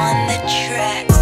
on the track.